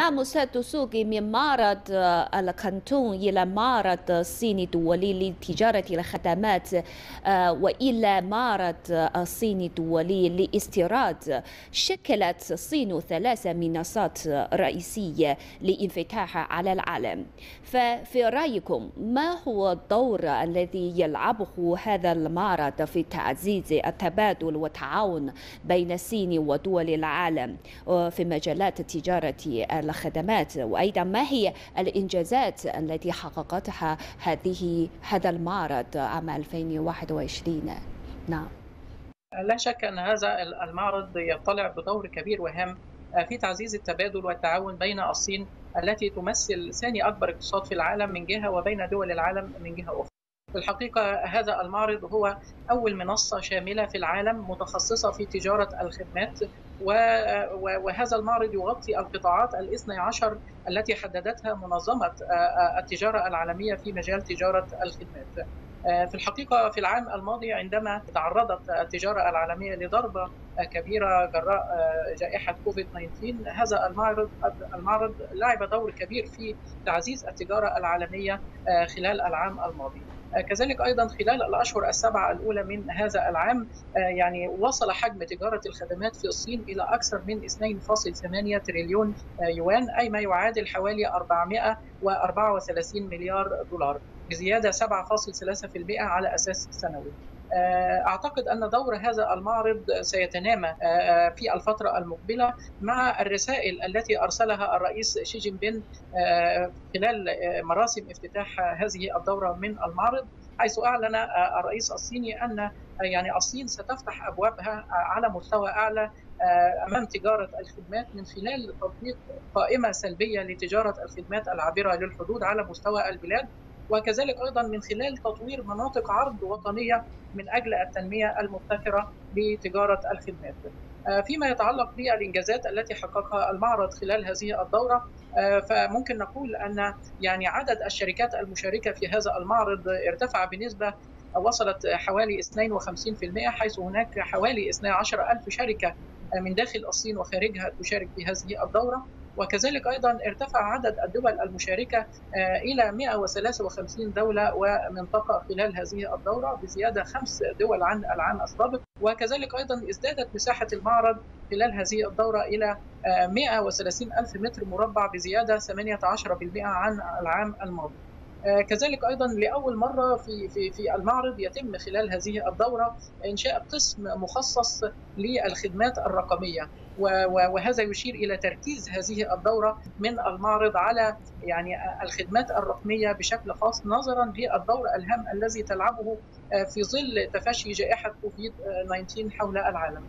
أستاذ تسوقي من معرض الكانتون إلى معرض الصيني الدولي لتجارة الخدمات وإلى معرض الصيني الدولي لاستيراد. شكلت الصين ثلاث منصات رئيسية لانفتاح على العالم. ففي رأيكم ما هو الدور الذي يلعبه هذا المعرض في تعزيز التبادل والتعاون بين الصين ودول العالم في مجالات تجارة الخدمات وأيضا ما هي الإنجازات التي حققتها هذه هذا المعرض عام 2021 نعم. لا شك أن هذا المعرض يطلع بدور كبير وهام في تعزيز التبادل والتعاون بين الصين التي تمثل ثاني أكبر اقتصاد في العالم من جهة وبين دول العالم من جهة أخرى. في الحقيقة هذا المعرض هو أول منصة شاملة في العالم متخصصة في تجارة الخدمات وهذا المعرض يغطي القطاعات الاثني عشر التي حددتها منظمة التجارة العالمية في مجال تجارة الخدمات. في الحقيقة في العام الماضي عندما تعرضت التجارة العالمية لضربة كبيرة جراء جائحة كوفيد 19 هذا المعرض المعرض لعب دور كبير في تعزيز التجارة العالمية خلال العام الماضي. كذلك أيضا خلال الأشهر السبعة الأولى من هذا العام يعني وصل حجم تجارة الخدمات في الصين إلى أكثر من 2.8 تريليون يوان أي ما يعادل حوالي 434 مليار دولار بزيادة 7.3% على أساس سنوي. أعتقد أن دور هذا المعرض سيتنامى في الفترة المقبلة مع الرسائل التي أرسلها الرئيس شي جين بين خلال مراسم افتتاح هذه الدورة من المعرض حيث أعلن الرئيس الصيني أن يعني الصين ستفتح أبوابها على مستوى أعلى أمام تجارة الخدمات من خلال تطبيق قائمة سلبية لتجارة الخدمات العابرة للحدود على مستوى البلاد. وكذلك أيضا من خلال تطوير مناطق عرض وطنية من أجل التنمية المبتكرة لتجاره الخدمات. فيما يتعلق بالإنجازات التي حققها المعرض خلال هذه الدورة فممكن نقول أن يعني عدد الشركات المشاركة في هذا المعرض ارتفع بنسبة وصلت حوالي 52% حيث هناك حوالي 12 ألف شركة من داخل الصين وخارجها تشارك في هذه الدورة وكذلك أيضا ارتفع عدد الدول المشاركة إلى 153 دولة ومنطقة خلال هذه الدورة بزيادة خمس دول عن العام السابق وكذلك أيضا ازدادت مساحة المعرض خلال هذه الدورة إلى 130 ألف متر مربع بزيادة 18% عن العام الماضي. كذلك أيضا لأول مرة في في في المعرض يتم خلال هذه الدورة إنشاء قسم مخصص للخدمات الرقمية وهذا يشير إلى تركيز هذه الدورة من المعرض على يعني الخدمات الرقمية بشكل خاص نظرا للدور الهام الذي تلعبه في ظل تفشي جائحة كوفيد 19 حول العالم.